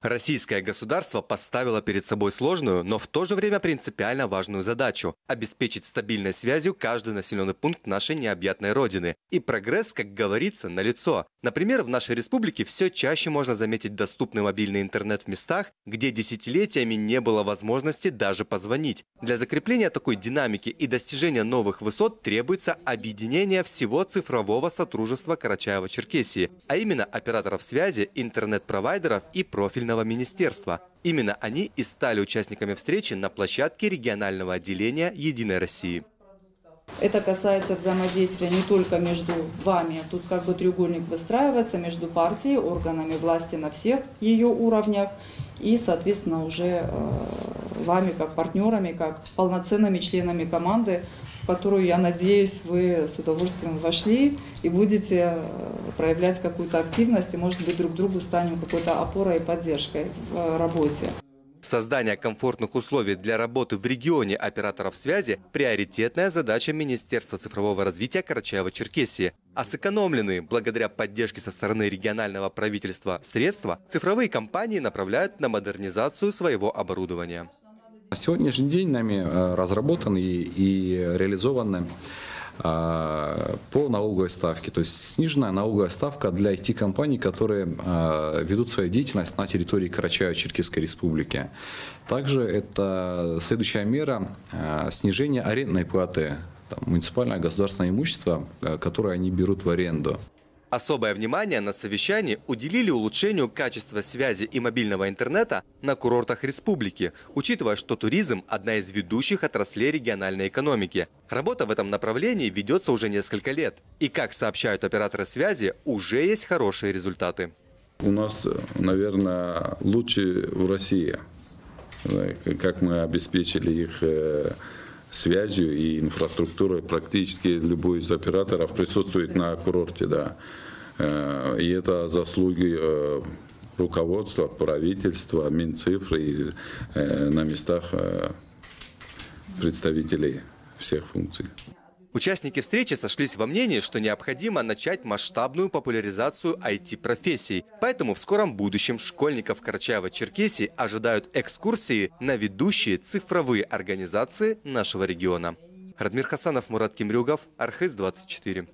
Российское государство поставило перед собой сложную, но в то же время принципиально важную задачу – обеспечить стабильной связью каждый населенный пункт нашей необъятной Родины. И прогресс, как говорится, налицо. Например, в нашей республике все чаще можно заметить доступный мобильный интернет в местах, где десятилетиями не было возможности даже позвонить. Для закрепления такой динамики и достижения новых высот требуется объединение всего цифрового сотрудничества Карачаева-Черкесии, а именно операторов связи, интернет-провайдеров и профильных профильного министерства. Именно они и стали участниками встречи на площадке регионального отделения «Единой России». Это касается взаимодействия не только между вами, тут как бы треугольник выстраивается между партией, органами власти на всех ее уровнях и, соответственно, уже э, вами как партнерами, как полноценными членами команды, которую, я надеюсь, вы с удовольствием вошли и будете э, проявлять какую-то активность, и, может быть, друг другу станем какой-то опорой и поддержкой в э, работе. Создание комфортных условий для работы в регионе операторов связи – приоритетная задача Министерства цифрового развития Карачаева-Черкесии. А сэкономленные, благодаря поддержке со стороны регионального правительства, средства цифровые компании направляют на модернизацию своего оборудования. На сегодняшний день нами э, разработаны и реализованы а, по налоговой ставке. То есть сниженная налоговая ставка для IT-компаний, которые а, ведут свою деятельность на территории Карачаево-Черкесской республики. Также это следующая мера снижения арендной платы там, муниципальное государственное имущество, которое они берут в аренду. Особое внимание на совещании уделили улучшению качества связи и мобильного интернета на курортах республики, учитывая, что туризм – одна из ведущих отраслей региональной экономики. Работа в этом направлении ведется уже несколько лет. И, как сообщают операторы связи, уже есть хорошие результаты. У нас, наверное, лучше в России, как мы обеспечили их э, связью и инфраструктурой. Практически любой из операторов присутствует на курорте. Да. Э, и это заслуги э, руководства, правительства, Минцифры и э, на местах представителей всех функций. Участники встречи сошлись во мнении, что необходимо начать масштабную популяризацию IT-профессий. Поэтому в скором будущем школьников Карачаева-Черкесии ожидают экскурсии на ведущие цифровые организации нашего региона. Радмир Хасанов, Мурат Кимрюгов, Архиз 24.